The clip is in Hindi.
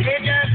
Ella